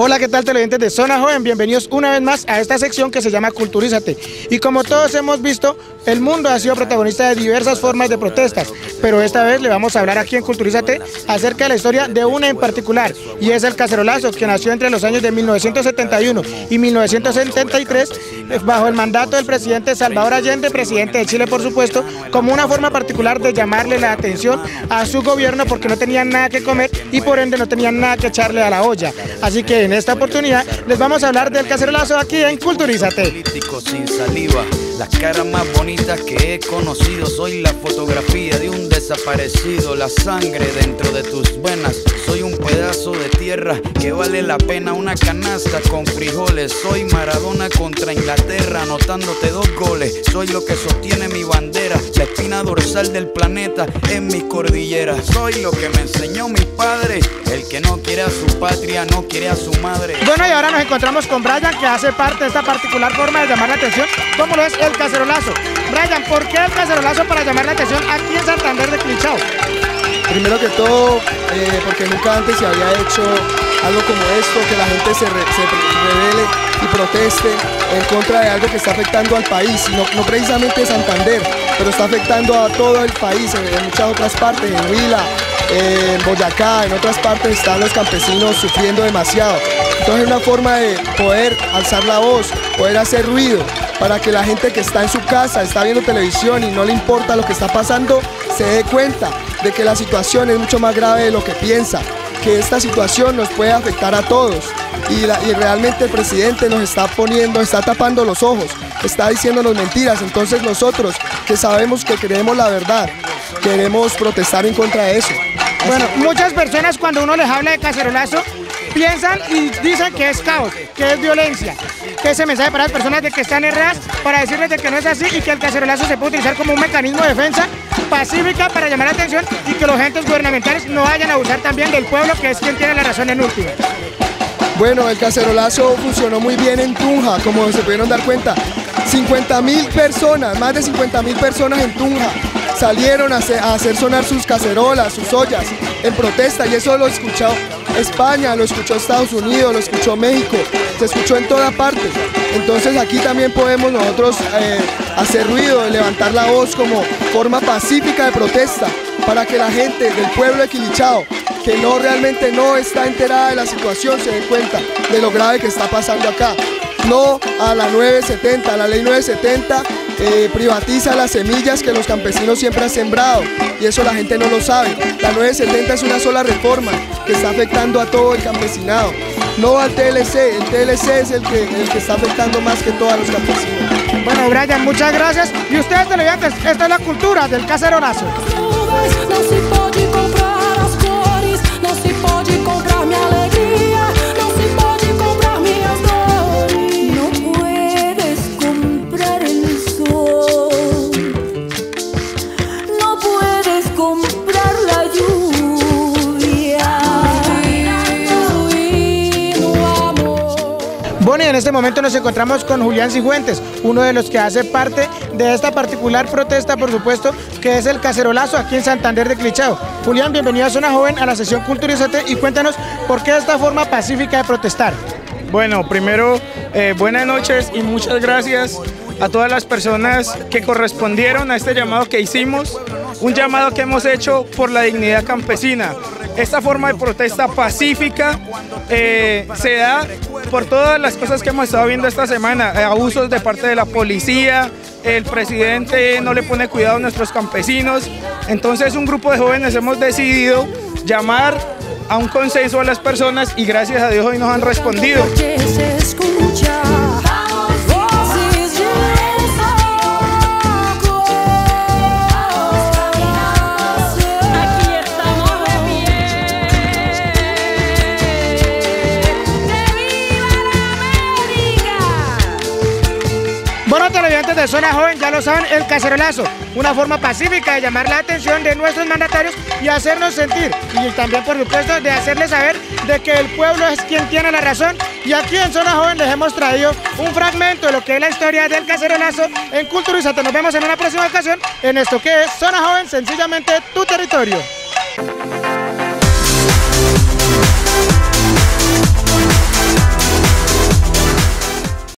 Hola, ¿qué tal televidentes de Zona Joven? Bienvenidos una vez más a esta sección que se llama Culturízate. Y como todos hemos visto, el mundo ha sido protagonista de diversas formas de protestas, pero esta vez le vamos a hablar aquí en Culturízate acerca de la historia de una en particular, y es el cacerolazo, que nació entre los años de 1971 y 1973, bajo el mandato del presidente Salvador Allende, presidente de Chile por supuesto, como una forma particular de llamarle la atención a su gobierno porque no tenían nada que comer y por ende no tenían nada que echarle a la olla. Así que en esta oportunidad les vamos a hablar del cacerolazo aquí en Culturízate. más que he conocido. Soy la fotografía de un desaparecido, la sangre dentro de tus venas. Soy un pedazo de tierra que vale la pena una canasta con frijoles. Soy Maradona contra Inglaterra, anotándote dos goles. Soy lo que sostiene mi bandera, la espina dorsal del planeta en mi cordillera. Soy lo que me enseñó mi padre, el que no quiere a su patria, no quiere a su madre. Bueno, y ahora nos encontramos con Brian, que hace parte de esta particular forma de llamar la atención, como lo es el cacerolazo. Brian, ¿por qué el cacerolazo para llamar la atención aquí en Santander de Clichao? Primero que todo, eh, porque nunca antes se había hecho algo como esto, que la gente se, revele y proteste en contra de algo que está afectando al país, no, no precisamente Santander, pero está afectando a todo el país, en, en muchas otras partes, en Huila, en Boyacá, en otras partes están los campesinos sufriendo demasiado. Entonces es una forma de poder alzar la voz, poder hacer ruido, para que la gente que está en su casa, está viendo televisión y no le importa lo que está pasando, se dé cuenta de que la situación es mucho más grave de lo que piensa, que esta situación nos puede afectar a todos. Y, realmente el presidente nos está poniendo, está tapando los ojos, está diciéndonos mentiras. Entonces nosotros que sabemos que creemos la verdad, queremos protestar en contra de eso. Bueno, muchas personas cuando uno les habla de cacerolazo piensan y dicen que es caos, que es violencia, que ese mensaje para las personas de que están erradas para decirles de que no es así y que el cacerolazo se puede utilizar como un mecanismo de defensa pacífica para llamar la atención y que los agentes gubernamentales no vayan a abusar también del pueblo que es quien tiene la razón en última. Bueno, el cacerolazo funcionó muy bien en Tunja, como se pudieron dar cuenta. 50 mil personas, más de 50 mil personas en Tunja salieron a hacer, sonar sus cacerolas, sus ollas en protesta y eso lo escuchó España, lo escuchó Estados Unidos, lo escuchó México, se escuchó en toda parte. Entonces aquí también podemos nosotros eh, hacer ruido, levantar la voz como forma pacífica de protesta para que la gente del pueblo de Quilichao, que no realmente no está enterada de la situación, se dé cuenta de lo grave que está pasando acá. No a la 970, a la ley 970 eh, privatiza las semillas que los campesinos siempre han sembrado y eso la gente no lo sabe. La 970 es una sola reforma que está afectando a todo el campesinado, no al TLC, el TLC es el que, el que está afectando más que todos los campesinos. Bueno, Brian, muchas gracias. Y ustedes televidentes, esta es la cultura del caceronazo. Bueno, y en este momento nos encontramos con Julián Cifuentes, uno de los que hace parte de esta particular protesta, por supuesto, que es el cacerolazo aquí en Santander de Clichao. Julián, bienvenido a Zona Joven, a la sesión Culturizate y cuéntanos por qué esta forma pacífica de protestar. Bueno, primero, eh, buenas noches y muchas gracias a todas las personas que correspondieron a este llamado que hicimos, un llamado que hemos hecho por la dignidad campesina. Esta forma de protesta pacífica eh, se da por todas las cosas que hemos estado viendo esta semana, eh, abusos de parte de la policía, el presidente no le pone cuidado a nuestros campesinos, entonces un grupo de jóvenes hemos decidido llamar a un consenso a las personas y gracias a Dios hoy nos han respondido. Televidentes de Zona Joven ya lo saben, el cacerolazo, una forma pacífica de llamar la atención de nuestros mandatarios y hacernos sentir, y también por supuesto de hacerles saber de que el pueblo es quien tiene la razón. Y aquí en Zona Joven les hemos traído un fragmento de lo que es la historia del cacerolazo en Culturizate. Nos vemos en una próxima ocasión en esto que es Zona Joven, sencillamente tu territorio.